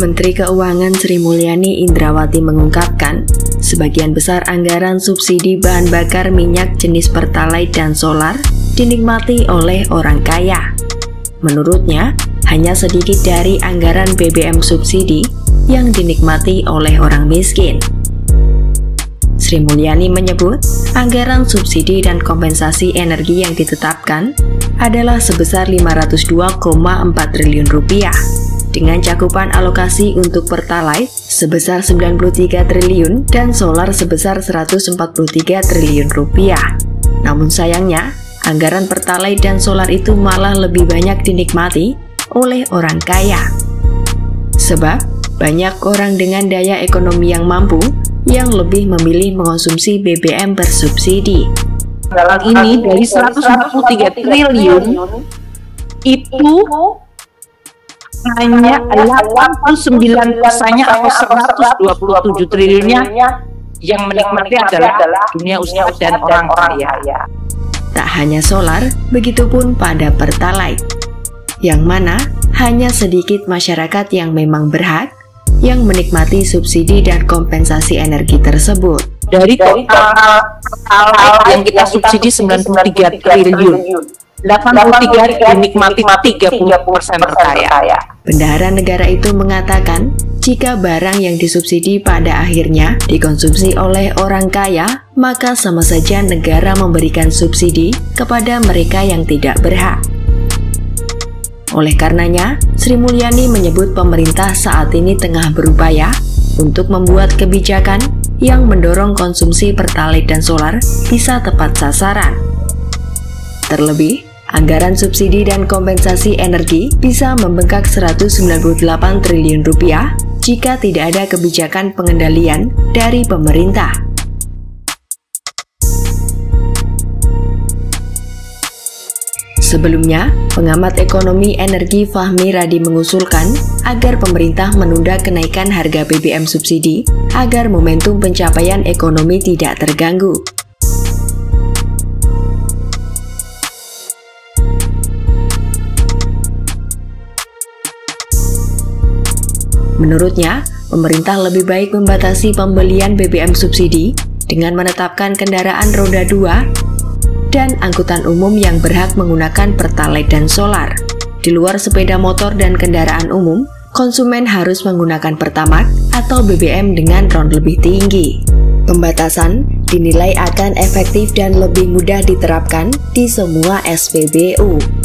Menteri Keuangan Sri Mulyani Indrawati mengungkapkan, sebagian besar anggaran subsidi bahan bakar minyak jenis Pertalite dan solar dinikmati oleh orang kaya. Menurutnya, hanya sedikit dari anggaran BBM subsidi yang dinikmati oleh orang miskin. Sri Mulyani menyebut, anggaran subsidi dan kompensasi energi yang ditetapkan adalah sebesar 502,4 triliun rupiah dengan cakupan alokasi untuk Pertalite sebesar 93 triliun dan solar sebesar 143 triliun rupiah. Namun sayangnya, anggaran Pertalite dan solar itu malah lebih banyak dinikmati oleh orang kaya. Sebab, banyak orang dengan daya ekonomi yang mampu yang lebih memilih mengonsumsi BBM bersubsidi. Dalam ini dari 143 triliun itu hanya 89 persennya atau 127 triliunnya yang menikmati adalah dunia usaha dan orang kaya. Tak hanya solar, begitupun pada Pertalite, yang mana hanya sedikit masyarakat yang memang berhak yang menikmati subsidi dan kompensasi energi tersebut. Dari total Pertalite yang kita subsidi 93 triliun, 83 dinikmati 30 persen terkaya. Bendahara negara itu mengatakan, jika barang yang disubsidi pada akhirnya dikonsumsi oleh orang kaya, maka sama saja negara memberikan subsidi kepada mereka yang tidak berhak. Oleh karenanya, Sri Mulyani menyebut pemerintah saat ini tengah berupaya untuk membuat kebijakan yang mendorong konsumsi pertalite dan solar bisa tepat sasaran. Terlebih, Anggaran subsidi dan kompensasi energi bisa membengkak 198 triliun rupiah jika tidak ada kebijakan pengendalian dari pemerintah. Sebelumnya, pengamat ekonomi energi Fahmi Radi mengusulkan agar pemerintah menunda kenaikan harga BBM subsidi agar momentum pencapaian ekonomi tidak terganggu. Menurutnya, pemerintah lebih baik membatasi pembelian BBM subsidi dengan menetapkan kendaraan roda 2 dan angkutan umum yang berhak menggunakan pertalite dan solar. Di luar sepeda motor dan kendaraan umum, konsumen harus menggunakan pertamak atau BBM dengan ron lebih tinggi. Pembatasan dinilai akan efektif dan lebih mudah diterapkan di semua SPBU.